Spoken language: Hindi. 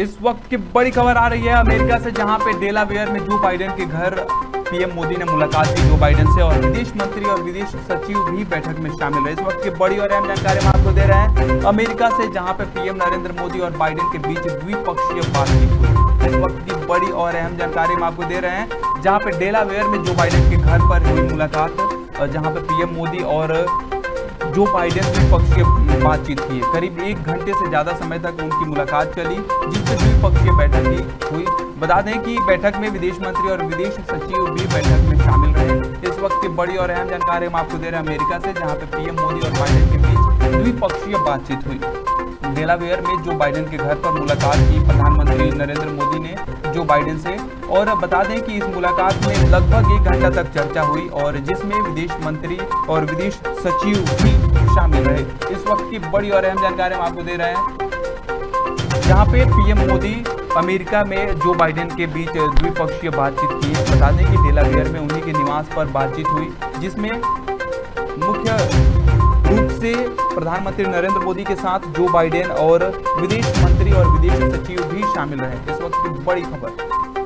इस वक्त की बड़ी खबर आ रही है अमेरिका से, जहाँ पे डेलावेयर में जो बाइडेन के घर, पीएम मोदी ने मुलाकात की जो बाइडेन से, और विदेश मंत्री और विदेश सचिव भी बैठक में शामिल रहे। इस वक्त की बड़ी और अहम जानकारी हम आपको दे रहे हैं अमेरिका से, जहाँ पे पीएम नरेंद्र मोदी और बाइडेन के बीच द्विपक्षीय बातचीत हुई। इस वक्त की बड़ी और अहम जानकारी हम आपको दे रहे हैं, जहाँ पे डेलावेयर में जो बाइडेन के घर पर हुई मुलाकात, जहाँ पे पीएम मोदी और जो बाइडेन द्विपक्षीय बातचीत की। करीब एक घंटे से ज़्यादा समय तक उनकी मुलाकात चली जिससे द्विपक्षीय बैठक ही हुई। बता दें कि बैठक में विदेश मंत्री और विदेश सचिव भी बैठक में शामिल रहे। इस वक्त की बड़ी और अहम जानकारी हम आपको दे रहे हैं अमेरिका से, जहाँ पे पीएम मोदी और बाइडेन के बीच द्विपक्षीय बातचीत हुई। डेलावेयर में जो बाइडेन के घर पर मुलाकात की, प्रधानमंत्री नरेंद्र मोदी ने जो बाइडेन से। और बता दें कि इस मुलाकात में लगभग एक घंटा तक चर्चा हुई और जिसमें विदेश मंत्री और विदेश सचिव भी शामिल रहे। इस वक्त की बड़ी और अहम जानकारी हम आपको दे रहे हैं। जहाँ पे पीएम मोदी अमेरिका में जो बाइडेन के बीच द्विपक्षीय बातचीत की, बता दें कि डेलावेयर में उन्हीं के निवास पर बातचीत हुई, जिसमें प्रधानमंत्री नरेंद्र मोदी के साथ जो बाइडेन और विदेश मंत्री और विदेश सचिव भी शामिल रहे। इस वक्त की बड़ी खबर।